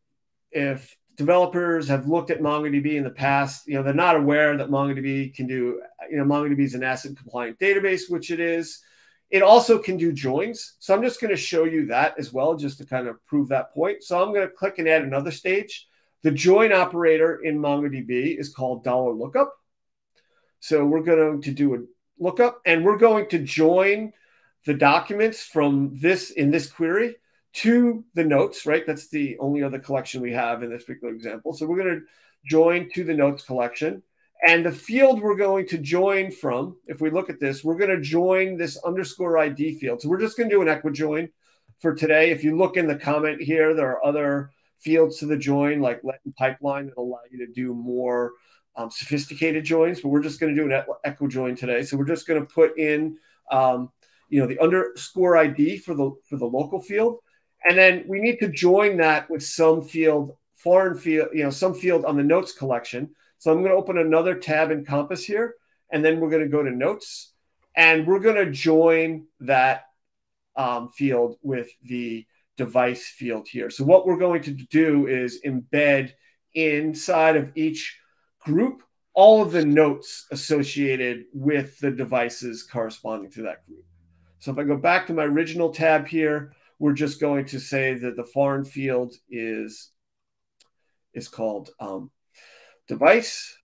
if developers have looked at MongoDB in the past, you know, they're not aware that MongoDB can do, you know, MongoDB is an ACID compliant database, which it is. It also can do joins. So I'm just going to show you that as well, just to kind of prove that point. So I'm going to click and add another stage. The join operator in MongoDB is called dollar $lookup. So we're going to do a lookup and we're going to join the documents from this in this query to the notes, right? That's the only other collection we have in this particular example. So we're going to join to the notes collection. And the field we're going to join from, if we look at this, we're going to join this underscore ID field. So we're just going to do an equijoin for today. If you look in the comment here, there are other fields to the join, like let and pipeline, that allow you to do more um, sophisticated joins. But we're just going to do an equijoin today. So we're just going to put in, um, you know, the underscore ID for the for the local field, and then we need to join that with some field, foreign field, you know, some field on the notes collection. So I'm going to open another tab in Compass here, and then we're going to go to Notes, and we're going to join that um, field with the device field here. So what we're going to do is embed inside of each group all of the notes associated with the devices corresponding to that group. So if I go back to my original tab here, we're just going to say that the foreign field is is called um, device.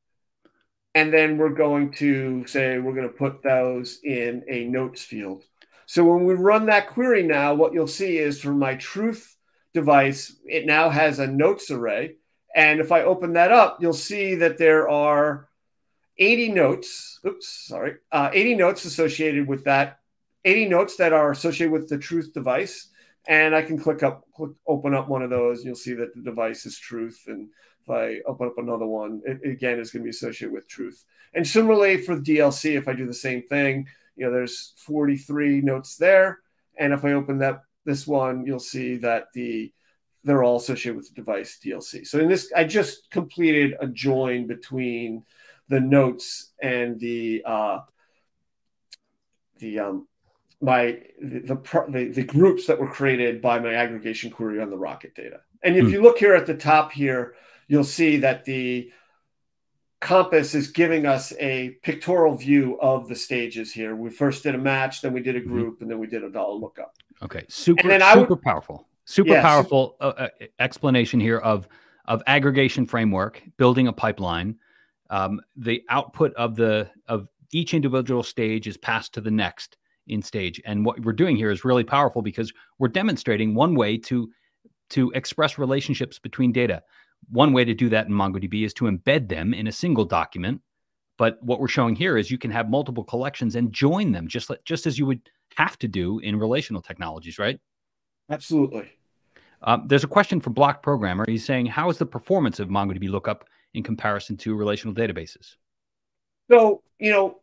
And then we're going to say we're going to put those in a notes field. So when we run that query now, what you'll see is for my truth device, it now has a notes array. And if I open that up, you'll see that there are 80 notes. Oops, sorry. Uh, 80 notes associated with that. 80 notes that are associated with the truth device. And I can click up, click, open up one of those. And you'll see that the device is truth. And if I open up another one, it, again, is going to be associated with truth. And similarly for the DLC, if I do the same thing, you know, there's 43 notes there. And if I open that this one, you'll see that the they're all associated with the device DLC. So in this, I just completed a join between the notes and the uh, the um, my the, the, the groups that were created by my aggregation query on the Rocket data. And if hmm. you look here at the top here, you'll see that the Compass is giving us a pictorial view of the stages here. We first did a match, then we did a mm-hmm. group, and then we did a dollar lookup. Okay, super, super would, powerful, super yeah, powerful uh, uh, explanation here of of aggregation framework, building a pipeline. Um, the output of the of each individual stage is passed to the next in stage, and what we're doing here is really powerful because we're demonstrating one way to to express relationships between data. One way to do that in MongoDB is to embed them in a single document. But what we're showing here is you can have multiple collections and join them just like, just as you would have to do in relational technologies, right? Absolutely. Um, there's a question from Block Programmer. He's saying, how is the performance of MongoDB lookup in comparison to relational databases? So, you know,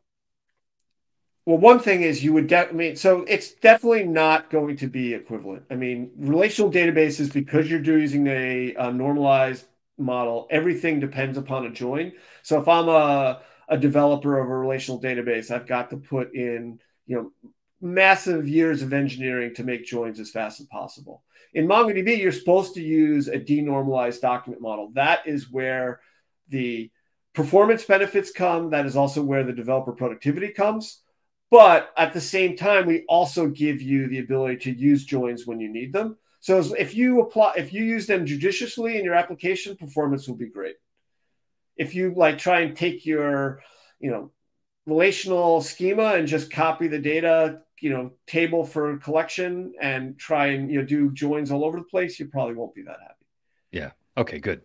well, one thing is you would definitely, so it's definitely not going to be equivalent. I mean, relational databases, because you're using a, a normalized model, everything depends upon a join. So if I'm a, a developer of a relational database, I've got to put in, you know, massive years of engineering to make joins as fast as possible. In MongoDB, you're supposed to use a denormalized document model. That is where the performance benefits come. That is also where the developer productivity comes. But at the same time, we also give you the ability to use joins when you need them. So if you apply, if you use them judiciously in your application, performance will be great. If you like try and take your, you know, relational schema and just copy the data, you know, table for collection and try and you know do joins all over the place, you probably won't be that happy. Yeah. Okay. Good.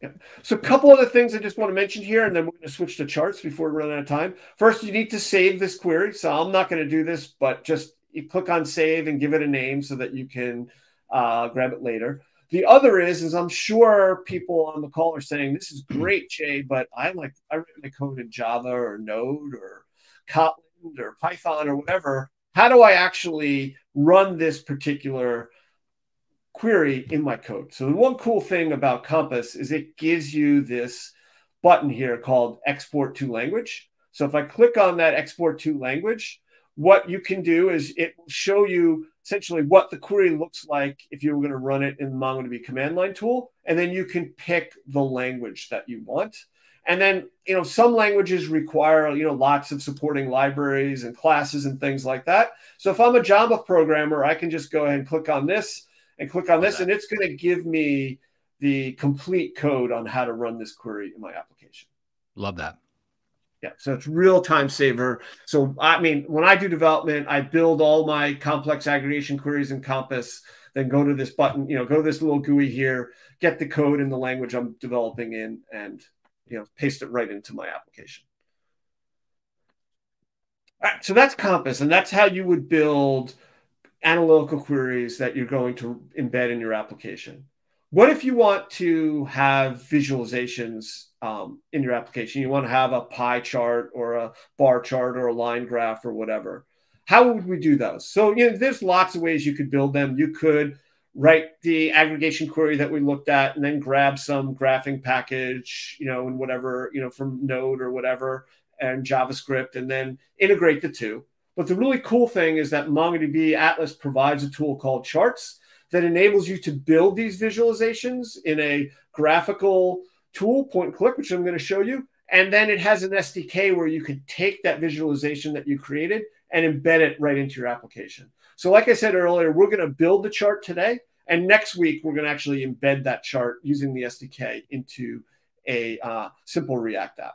Yeah. So a couple other things I just want to mention here, and then we're going to switch to charts before we run out of time. First, you need to save this query. So I'm not going to do this, but just you click on save and give it a name so that you can uh, grab it later. The other is, is I'm sure people on the call are saying, this is great, Jay, but I like, I write my code in Java or Node or Kotlin or Python or whatever. How do I actually run this particular query in my code. So the one cool thing about Compass is it gives you this button here called export to language. So if I click on that export to language, what you can do is it will show you essentially what the query looks like if you were going to run it in the MongoDB command line tool. And then you can pick the language that you want. And then, you know, some languages require, you know, lots of supporting libraries and classes and things like that. So if I'm a Java programmer, I can just go ahead and click on this and click on this, and it's going to give me the complete code on how to run this query in my application. Love that. Yeah, so it's real time saver. So I mean, when I do development, I build all my complex aggregation queries in Compass, then go to this button, you know, go to this little GUI here, get the code in the language I'm developing in, and you know, paste it right into my application. All right, so that's Compass, and that's how you would build analytical queries that you're going to embed in your application. What if you want to have visualizations um, in your application? You want to have a pie chart or a bar chart or a line graph or whatever. How would we do those? So, you know, there's lots of ways you could build them. You could write the aggregation query that we looked at and then grab some graphing package, you know, and whatever, you know, from Node or whatever and JavaScript and then integrate the two. But the really cool thing is that MongoDB Atlas provides a tool called Charts that enables you to build these visualizations in a graphical tool, point and click, which I'm going to show you. And then it has an SDK where you can take that visualization that you created and embed it right into your application. So, like I said earlier, we're going to build the chart today. And next week, we're going to actually embed that chart using the SDK into a uh, simple React app.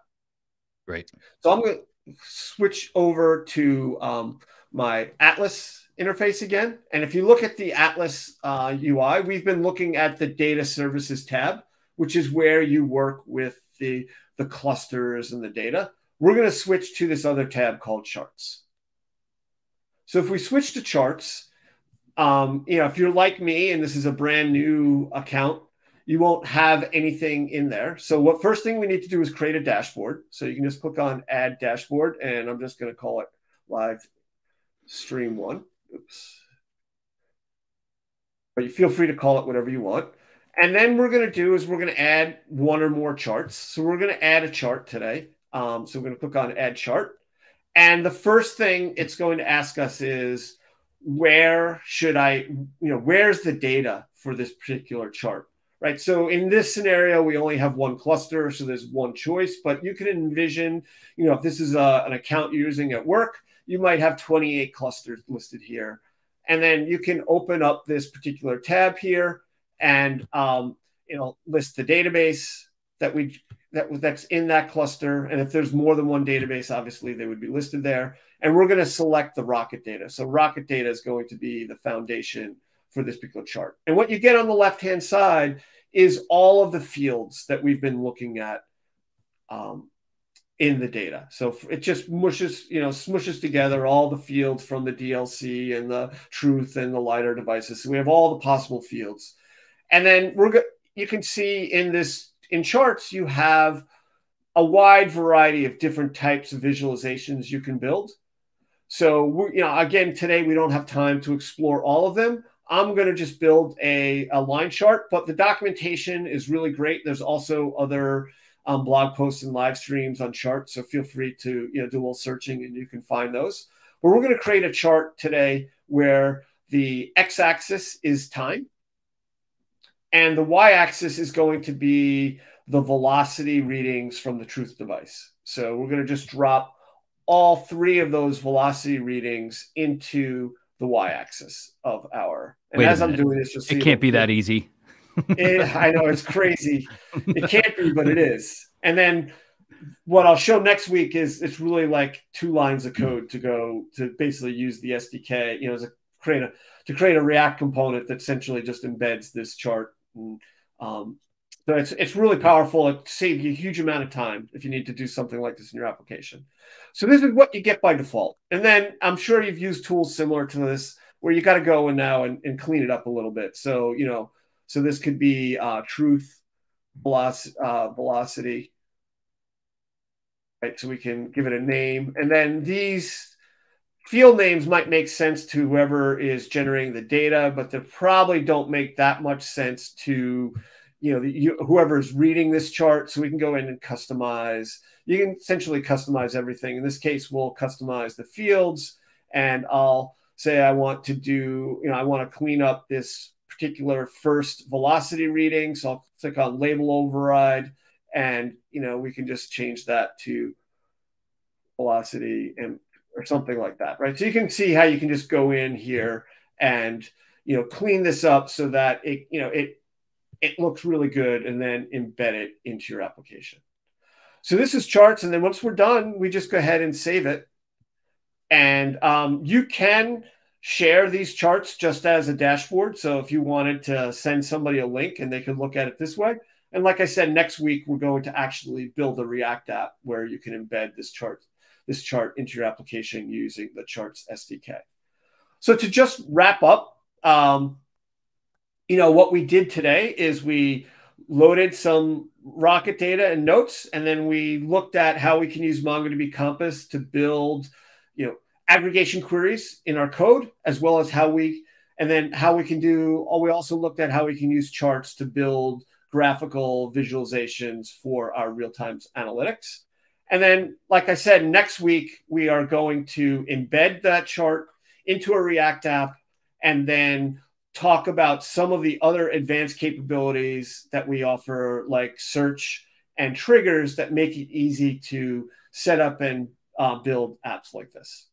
Great. So I'm going to switch over to um, my Atlas interface again. And if you look at the Atlas uh, UI, we've been looking at the data services tab, which is where you work with the, the clusters and the data. We're going to switch to this other tab called charts. So if we switch to charts, um, you know, if you're like me and this is a brand new account, you won't have anything in there. So what first thing we need to do is create a dashboard. So you can just click on add dashboard and I'm just going to call it live stream one. Oops. But you feel free to call it whatever you want. And then we're going to do is we're going to add one or more charts. So we're going to add a chart today. Um, so we're going to click on add chart. And the first thing it's going to ask us is where should I, you know, where's the data for this particular chart? right? So in this scenario, we only have one cluster, so there's one choice, but you can envision, you know, if this is a, an account you're using at work, you might have 28 clusters listed here. And then you can open up this particular tab here and, um, you know, list the database that we that that's in that cluster. And if there's more than one database, obviously they would be listed there. And we're going to select the rocket data. So rocket data is going to be the foundation for this particular chart. And what you get on the left-hand side is all of the fields that we've been looking at um, in the data. So it just mushes, you know, smushes together all the fields from the DLC and the truth and the lidar devices. So we have all the possible fields. And then we're go- you can see in this in charts you have a wide variety of different types of visualizations you can build. So we, you know, again, today we don't have time to explore all of them. I'm going to just build a, a line chart, but the documentation is really great. There's also other um, blog posts and live streams on charts, so feel free to you know do a little searching and you can find those. But we're going to create a chart today where the x-axis is time, and the y-axis is going to be the velocity readings from the truth device. So we're going to just drop all three of those velocity readings into the y-axis of our. And Wait as I'm doing this, see it can't be that easy. It, I know it's crazy. It can't be, but it is. And then what I'll show next week is it's really like two lines of code to go to basically use the SDK, you know, to create a to create a React component that essentially just embeds this chart. And, um, so it's it's really powerful. It saves you a huge amount of time if you need to do something like this in your application. So this is what you get by default. And then I'm sure you've used tools similar to this where you got to go in now and, and clean it up a little bit. So, you know, so this could be uh, truth, velocity, uh, velocity, right? So we can give it a name. And then these field names might make sense to whoever is generating the data, but they probably don't make that much sense to, you know, the, you, whoever's reading this chart. So we can go in and customize. You can essentially customize everything. In this case, we'll customize the fields and I'll say I want to do, you know, I want to clean up this particular first velocity reading. So I'll click on label override and, you know, we can just change that to velocity and or something like that, right? So you can see how you can just go in here and, you know, clean this up so that it, you know, it, it looks really good and then embed it into your application. So this is charts. And then once we're done, we just go ahead and save it. And um, you can share these charts just as a dashboard. So if you wanted to send somebody a link and they could look at it this way. And like I said, next week we're going to actually build a React app where you can embed this chart, this chart into your application using the Charts SDK. So to just wrap up, um, you know what we did today is we loaded some rocket data and notes, and then we looked at how we can use MongoDB Compass to build, you know, aggregation queries in our code, as well as how we, and then how we can do, oh, we also looked at how we can use charts to build graphical visualizations for our real-time analytics. And then, like I said, next week we are going to embed that chart into a React app and then talk about some of the other advanced capabilities that we offer, like search and triggers that make it easy to set up and uh, build apps like this.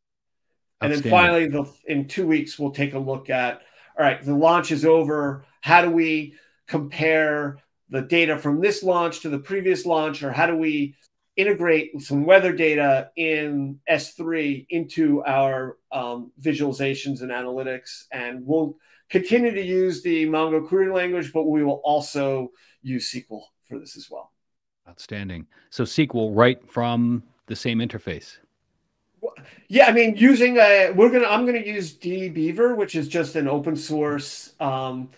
And then finally, the, in two weeks, we'll take a look at all right, the launch is over. How do we compare the data from this launch to the previous launch, or how do we integrate some weather data in S3 into our um, visualizations and analytics? And we'll continue to use the Mongo query language, but we will also use SQL for this as well. Outstanding. So SQL right from the same interface. Yeah, I mean, using a we're gonna I'm gonna use DBeaver, which is just an open source, um,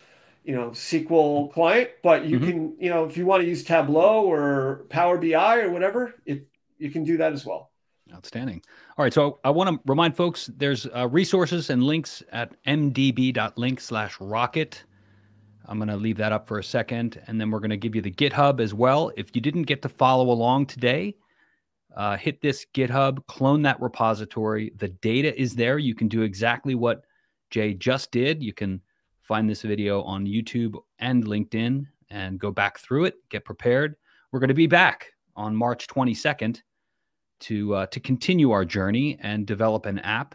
you know, SQL client. But you mm-hmm. can, you know, if you want to use Tableau or Power BI or whatever, it you can do that as well. Outstanding. All right, so I want to remind folks there's uh, resources and links at mdb.link slash rocket. I'm going to leave that up for a second, and then we're going to give you the GitHub as well. If you didn't get to follow along today, uh, hit this GitHub, clone that repository. The data is there. You can do exactly what Jay just did. You can find this video on YouTube and LinkedIn and go back through it, get prepared. We're going to be back on March 22nd to uh, to continue our journey and develop an app.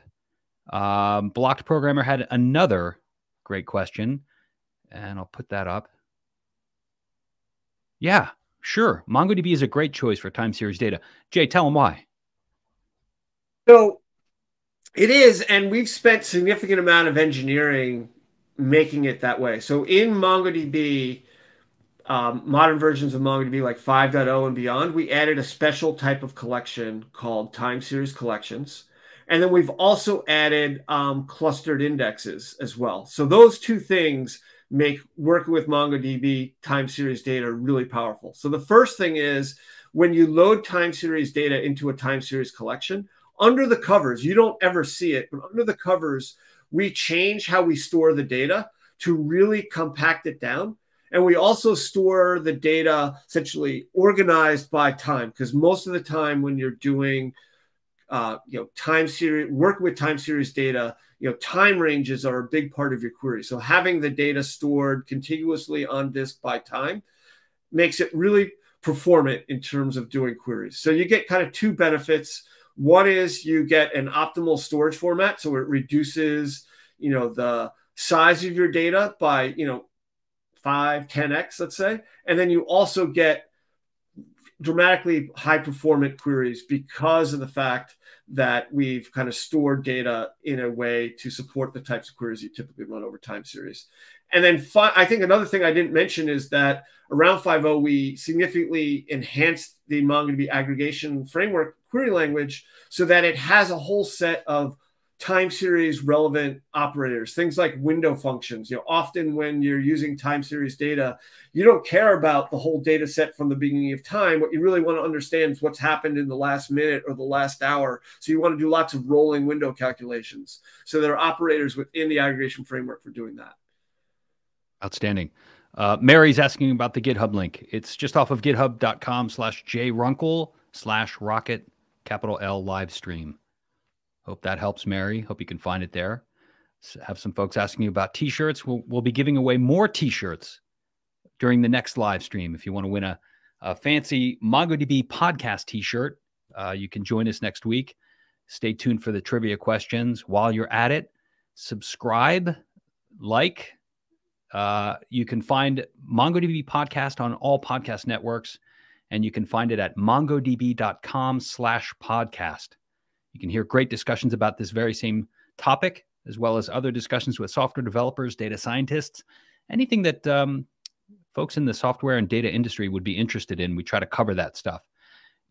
Um, Blocked Programmer had another great question, and I'll put that up. Yeah, sure. MongoDB is a great choice for time series data. Jay, tell them why. So it is, and we've spent significant amount of engineering making it that way. So in MongoDB, um, modern versions of MongoDB like 5.0 and beyond, we added a special type of collection called time series collections. And then we've also added um, clustered indexes as well. So those two things make working with MongoDB time series data really powerful. So the first thing is when you load time series data into a time series collection, under the covers, you don't ever see it, but under the covers, we change how we store the data to really compact it down. And we also store the data essentially organized by time, because most of the time when you're doing uh, you know, time series, work with time series data, you know, time ranges are a big part of your query. So having the data stored contiguously on disk by time makes it really performant in terms of doing queries. So you get kind of two benefits. One is you get an optimal storage format, so it reduces, you know, the size of your data by, you know, 5, 10x, let's say. And then you also get dramatically high performant queries because of the fact that we've kind of stored data in a way to support the types of queries you typically run over time series. And then I think another thing I didn't mention is that around 5.0, we significantly enhanced the MongoDB aggregation framework query language so that it has a whole set of time series relevant operators, things like window functions. You know, often when you're using time series data, you don't care about the whole data set from the beginning of time. What you really want to understand is what's happened in the last minute or the last hour. So you want to do lots of rolling window calculations. So there are operators within the aggregation framework for doing that. Outstanding. Uh, Mary's asking about the GitHub link. It's just off of github.com slash jrunkle slash rocket capital L live stream. Hope that helps, Mary. Hope you can find it there. Have some folks asking you about t-shirts. We'll, we'll be giving away more t-shirts during the next live stream. If you want to win a, a fancy MongoDB podcast t-shirt, uh, you can join us next week. Stay tuned for the trivia questions. While you're at it, subscribe, like. Uh, you can find MongoDB podcast on all podcast networks, and you can find it at mongodb.com slash podcast. You can hear great discussions about this very same topic, as well as other discussions with software developers, data scientists, anything that um, folks in the software and data industry would be interested in. We try to cover that stuff.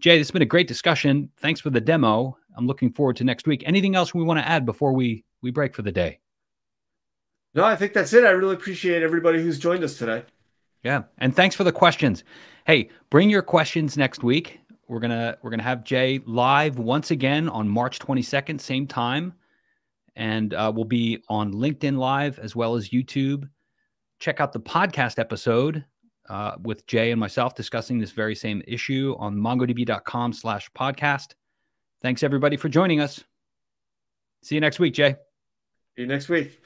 Jay, this has been a great discussion. Thanks for the demo. I'm looking forward to next week. Anything else we want to add before we we break for the day? No, I think that's it. I really appreciate everybody who's joined us today. Yeah, and thanks for the questions. Hey, bring your questions next week. We're gonna we're gonna have Jay live once again on March 22nd, same time, and uh, we'll be on LinkedIn Live as well as YouTube. Check out the podcast episode uh, with Jay and myself discussing this very same issue on mongodb.com/podcast. Thanks everybody for joining us. See you next week, Jay. See you next week.